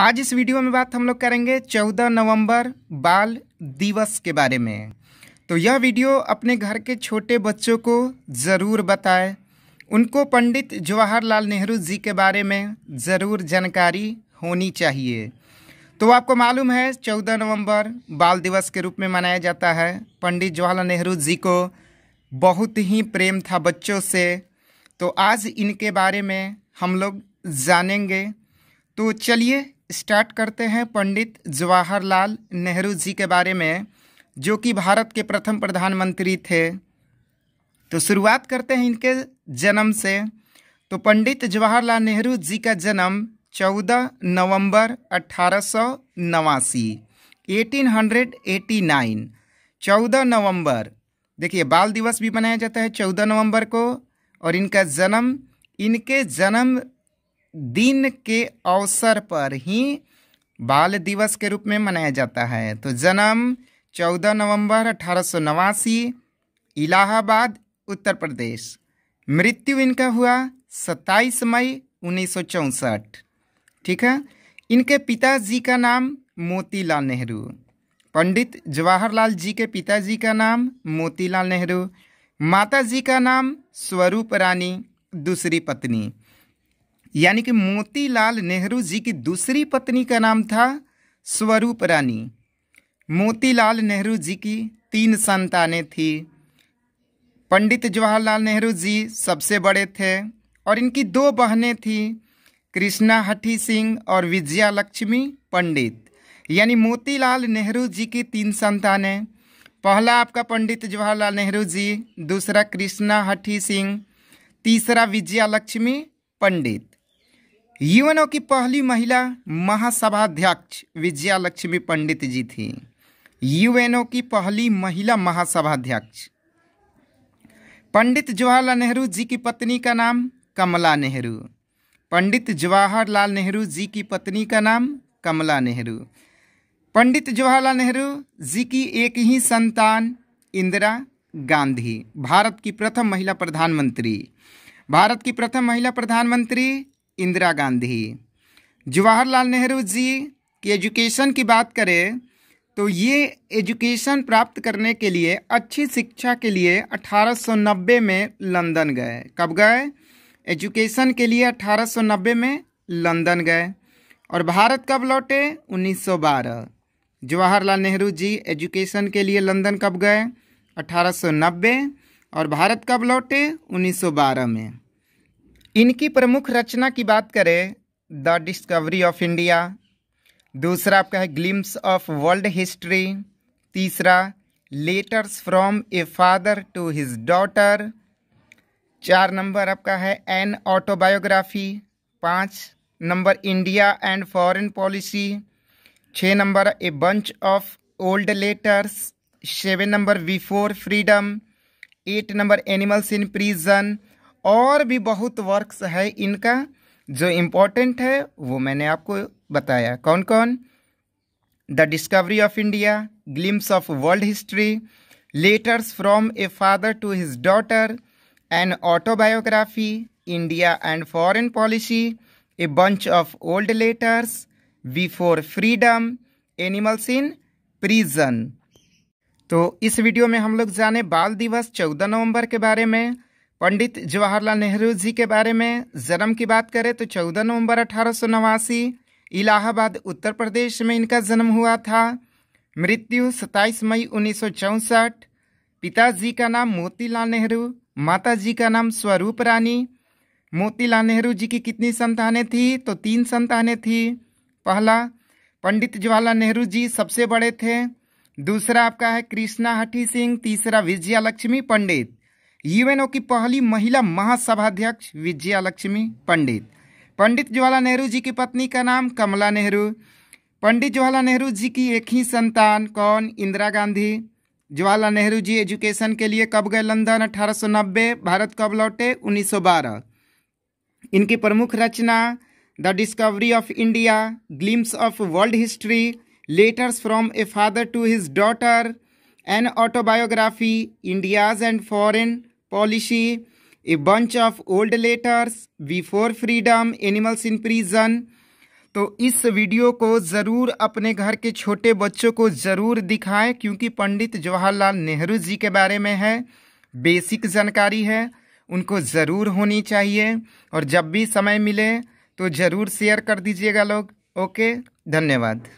आज इस वीडियो में बात हम लोग करेंगे चौदह नवंबर बाल दिवस के बारे में। तो यह वीडियो अपने घर के छोटे बच्चों को ज़रूर बताएँ। उनको पंडित जवाहरलाल नेहरू जी के बारे में ज़रूर जानकारी होनी चाहिए। तो आपको मालूम है, चौदह नवंबर बाल दिवस के रूप में मनाया जाता है। पंडित जवाहरलाल नेहरू जी को बहुत ही प्रेम था बच्चों से। तो आज इनके बारे में हम लोग जानेंगे। तो चलिए स्टार्ट करते हैं पंडित जवाहरलाल नेहरू जी के बारे में, जो कि भारत के प्रथम प्रधानमंत्री थे। तो शुरुआत करते हैं इनके जन्म से। तो पंडित जवाहरलाल नेहरू जी का जन्म 14 नवंबर अठारह सौ नवासी एटीन हंड्रेड एटी नाइन चौदह नवंबर, देखिए, बाल दिवस भी मनाया जाता है चौदह नवंबर को, और इनका जन्म, इनके जन्म दिन के अवसर पर ही बाल दिवस के रूप में मनाया जाता है। तो जन्म 14 नवंबर अठारह सौ नवासी, इलाहाबाद, उत्तर प्रदेश। मृत्यु इनका हुआ 27 मई उन्नीस ठीक है? इनके पिताजी का नाम मोतीलाल नेहरू, पंडित जवाहरलाल जी के पिताजी का नाम मोतीलाल नेहरू माता जी का नाम स्वरूप रानी, दूसरी पत्नी। यानी कि मोतीलाल नेहरू जी की दूसरी पत्नी का नाम था स्वरूप रानी। मोतीलाल नेहरू जी की तीन संतानें थी। पंडित जवाहरलाल नेहरू जी सबसे बड़े थे और इनकी दो बहनें थी, कृष्णा हठी सिंह और विजया लक्ष्मी पंडित। यानी मोतीलाल नेहरू जी की तीन संतानें। पहला आपका पंडित जवाहरलाल नेहरू जी, दूसरा कृष्णा हठी सिंह, तीसरा विजया लक्ष्मी पंडित। यूएनओ की पहली महिला महासभाध्यक्ष विजया लक्ष्मी पंडित जी थी। यूएनओ की पहली महिला महासभाध्यक्ष। पंडित जवाहरलाल नेहरू जी की पत्नी का नाम कमला नेहरू। पंडित जवाहरलाल नेहरू जी की पत्नी का नाम कमला नेहरू। पंडित जवाहरलाल नेहरू जी की एक ही संतान इंदिरा गांधी, भारत की प्रथम महिला प्रधानमंत्री। भारत की प्रथम महिला प्रधानमंत्री इंदिरा गांधी। जवाहरलाल नेहरू जी की एजुकेशन की बात करें तो ये एजुकेशन प्राप्त करने के लिए, अच्छी शिक्षा के लिए 1890 में लंदन गए। कब गए? एजुकेशन के लिए 1890 में लंदन गए। और भारत कब लौटे? 1912 जवाहरलाल नेहरू जी एजुकेशन के लिए लंदन कब गए? 1890 और भारत कब लौटे? 1912 में। इनकी प्रमुख रचना की बात करें, द डिस्कवरी ऑफ़ इंडिया, दूसरा आपका है ग्लिम्स ऑफ़ वर्ल्ड हिस्ट्री, तीसरा letters from a father to his daughter, चार नंबर आपका है एन ऑटोबायोग्राफी, पाँच number India and foreign policy छः number a bunch of old letters, seven number before freedom, eight number animals in prison और भी बहुत works है इनका, जो इम्पोर्टेंट है, वो मैंने आपको बताया। कौन कौन the discovery of India glimpses of world history letters from a father to his daughter an autobiography India and foreign policy a bunch of old letters before freedom animals in prison तो इस video में हम लोग जाने बाल दिवस चौदह नवंबर के बारे में पंडित जवाहरलाल नेहरू जी के बारे में जन्म की बात करें तो 14 नवंबर अठारह सौ नवासी इलाहाबाद, उत्तर प्रदेश में इनका जन्म हुआ था। मृत्यु 27 मई उन्नीस पिताजी का नाम मोतीलाल नेहरू माता जी का नाम स्वरूप रानी। मोतीलाल नेहरू जी की कितनी संतानें थी? तो तीन संतानें थी। पहला, पंडित जवाहरलाल नेहरू जी सबसे बड़े थे। दूसरा आपका है कृष्णा हठी सिंह, तीसरा विजया लक्ष्मी पंडित। यूएनओ की पहली महिला महासभाध्यक्ष विजया लक्ष्मी पंडित। पंडित जवाहरलाल नेहरू जी की पत्नी का नाम कमला नेहरू। पंडित जवाहरलाल नेहरू जी की एक ही संतान कौन? इंदिरा गांधी। जवाहरलाल नेहरू जी एजुकेशन के लिए कब गए लंदन? 1890 भारत कब लौटे? 1912 इनकी प्रमुख रचना, the discovery of India, glimpses of world history, letters from a father to his daughter, an autobiography, India's and foreign policy, a bunch of old letters, before freedom, animals in prison. तो इस video को ज़रूर अपने घर के छोटे बच्चों को ज़रूर दिखाएँ क्योंकि पंडित जवाहरलाल नेहरू जी के बारे में है बेसिक जानकारी है उनको ज़रूर होनी चाहिए और जब भी समय मिले तो ज़रूर शेयर कर दीजिएगा लोग ओके धन्यवाद